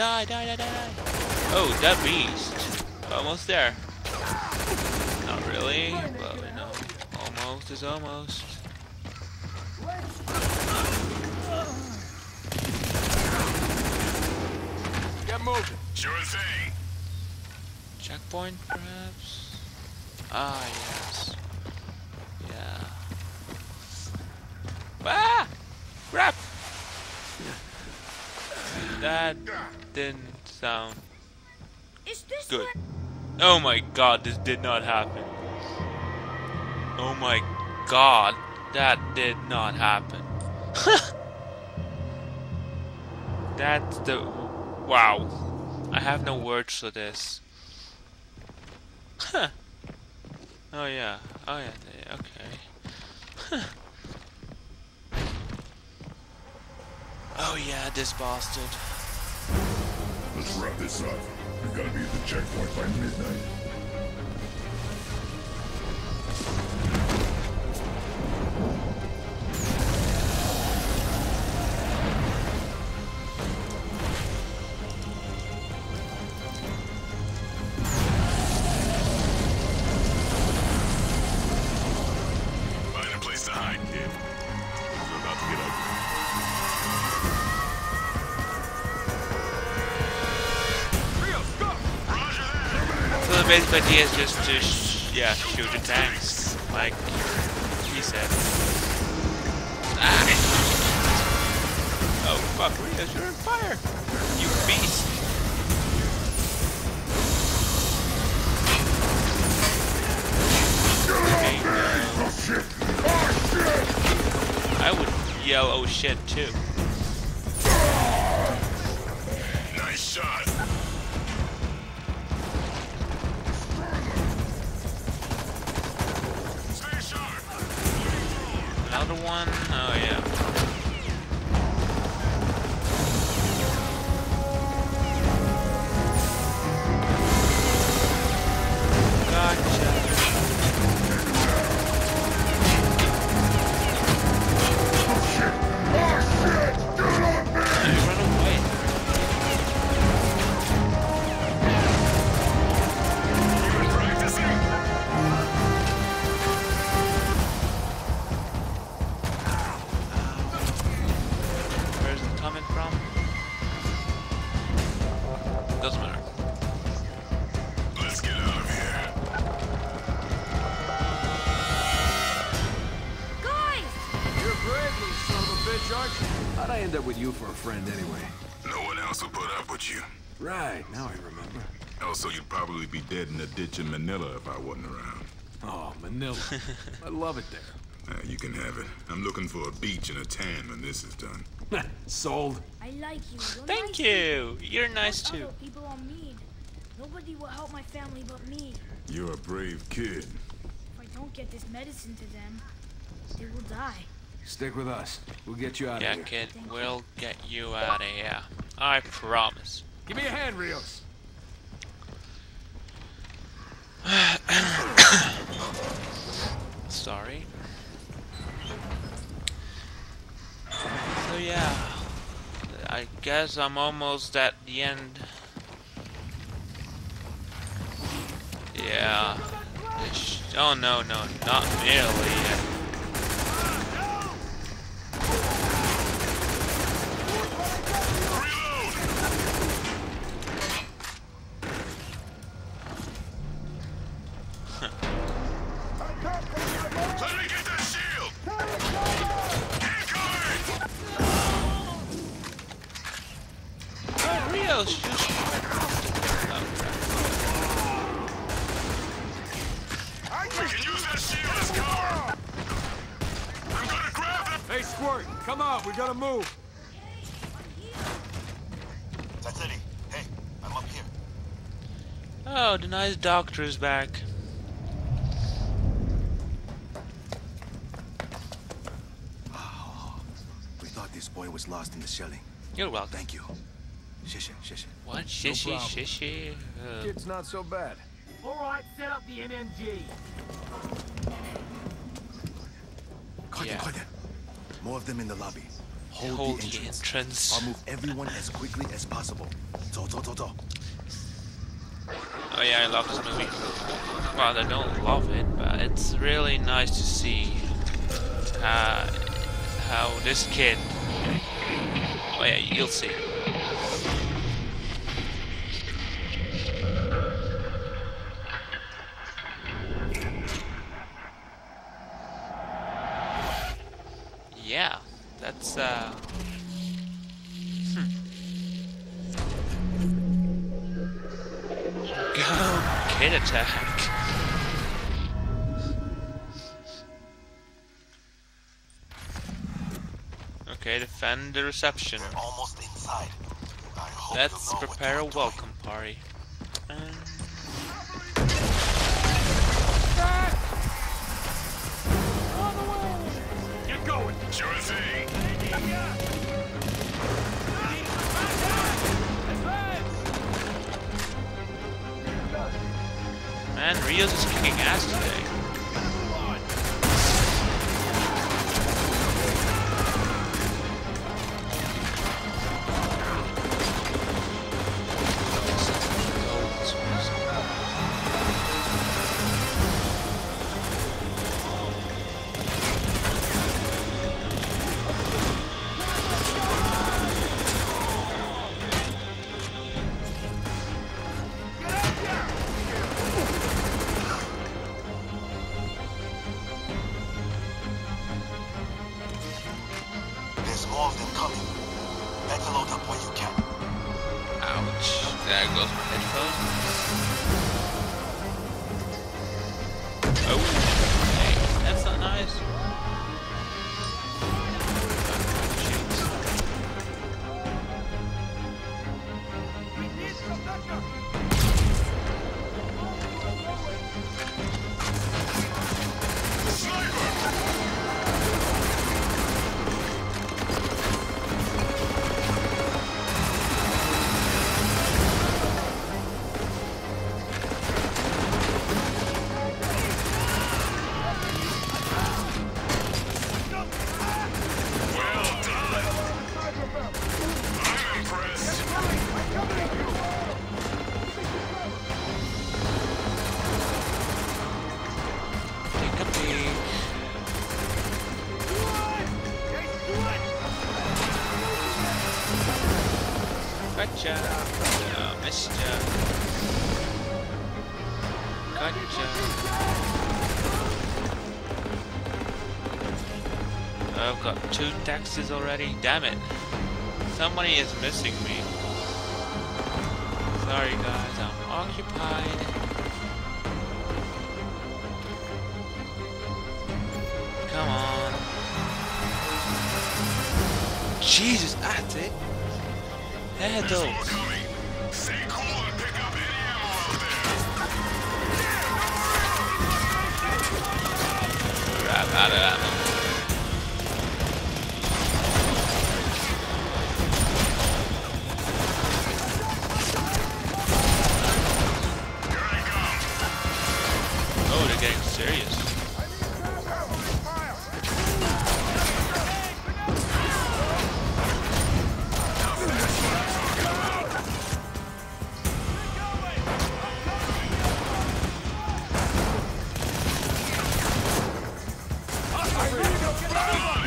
Die, die, die, die, die. Oh, that beast. Almost there. Not really, but you know, almost is almost. Get moving. Sure thing. Checkpoint, perhaps? Ah, yes. Yeah. Ah! Crap! That didn't sound Is this good. Oh my god, this did not happen. Oh my god, that did not happen. That's the. Wow. I have no words for this. Huh. Oh yeah. Oh yeah. they- Okay. Huh. Oh yeah, this bastard. Wrap this up. We've got to be at the checkpoint by midnight. Basic idea is just to, sh yeah, shoot the tanks, like he said. Ah. Oh fuck, Rios, you're on fire! You beast! Okay, no. I would yell oh shit too. Nice shot. One? Oh yeah. How'd I end up with you for a friend anyway? No one else will put up with you. Right, now I remember. Also, you'd probably be dead in a ditch in Manila if I wasn't around. Oh, Manila. I love it there. Uh, you can have it. I'm looking for a beach and a tan when this is done. Sold. I like you. You're Thank nice you. You're nice Those too. other people are mean. Nobody will help my family but me. You're a brave kid. If I don't get this medicine to them, they will die. Stick with us. We'll get you out Yeah, of here. kid, we'll get you out of here. I promise. Give me a hand, Rios. Sorry. So yeah, I guess I'm almost at the end. Yeah. Oh no, no, not nearly. Let Oh, just. Oh, We can use that shield as cover! I'm gonna grab it! Hey, Squirt, come out. We gotta move. That's Eddie. Hey, I'm up here. oh, the nice doctor is back. Ah, we thought this boy was lost in the shelling. You're welcome. Thank you. Shit, shit, shit. What? Shishy, problem. shishy. Uh, It's not so bad. All right, set up the NMG. Carter, Yeah. Carter. More of them in the lobby. hold, Hold the the entrance. entrance. I'll move everyone as quickly as possible. Zo, zo, zo, zo. Oh yeah, I love this movie. Well, I don't love it, but it's really nice to see uh, how this kid. Oh yeah, you'll see. That's uh. Go, kid attack. Okay, defend the reception. We're almost inside. Let's you know what prepare a you're doing. welcome party. And Get going. Sure thing. Man, Rios is kicking ass today. Oh, Gotcha. Missed ya. Gotcha. I've got two taxes already. Damn it. Somebody is missing me. Sorry guys, I'm occupied. Come on. Jesus, that's it. Pick up out of ammo. Oh, they're getting serious. Terrible